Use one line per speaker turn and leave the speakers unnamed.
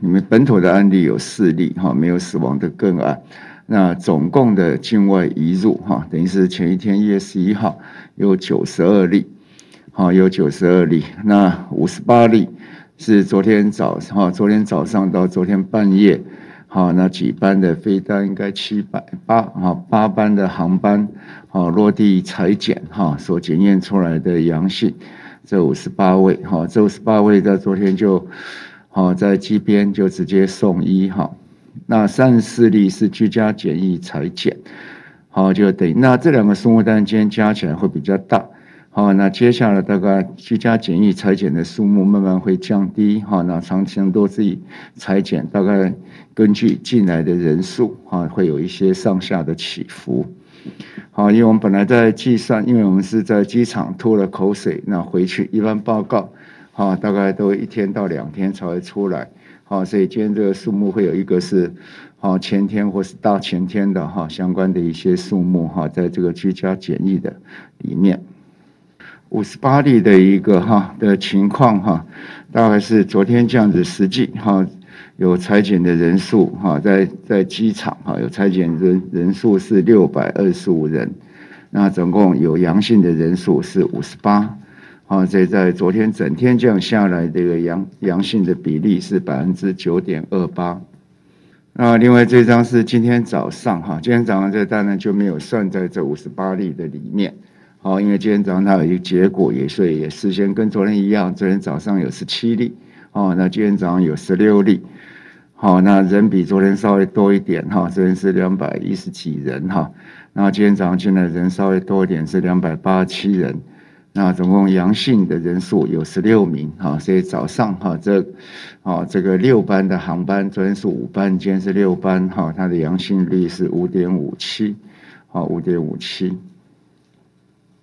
你们本土的案例有四例哈，没有死亡的个案。那总共的境外移入哈，等于是前一天一月十一号有九十二例，好有九十二例。那五十八例是昨天早哈，昨天早上到昨天半夜，好那几班的飞单应该七百八哈八班的航班好落地裁剪哈所检验出来的阳性，这五十八位哈，这五十八位在昨天就好在机边就直接送医哈。那三十四例是居家检疫裁剪，好，就等于那这两个数目单今天加起来会比较大，好，那接下来大概居家检疫裁剪的数目慢慢会降低，哈，那长期都自己裁剪，大概根据进来的人数，哈，会有一些上下的起伏，好，因为我们本来在计算，因为我们是在机场吐了口水，那回去一般报告，好，大概都一天到两天才会出来。好，所以今天这个数目会有一个是，好前天或是大前天的哈相关的一些数目哈，在这个居家检疫的里面，五十八例的一个哈的情况哈，大概是昨天这样子，实际哈有裁剪的人数哈，在在机场哈有裁剪人人数是六百二十五人，那总共有阳性的人数是五十八。好，这在昨天整天这样下来，这个阳阳性的比例是百分之九点二八。那另外这张是今天早上哈，今天早上这当然就没有算在这五十八例的里面。好，因为今天早上它有一个结果，也所以也事先跟昨天一样，昨天早上有十七例，哦，那今天早上有十六例。好，那人比昨天稍微多一点哈，昨天是两百一十几人哈，那今天早上进来人稍微多一点，是两百八十七人。那总共阳性的人数有十六名，哈，所以早上哈这，啊这个六班的航班，昨天是五班，今天是六班，哈，它的阳性率是五点五七，好五点五七。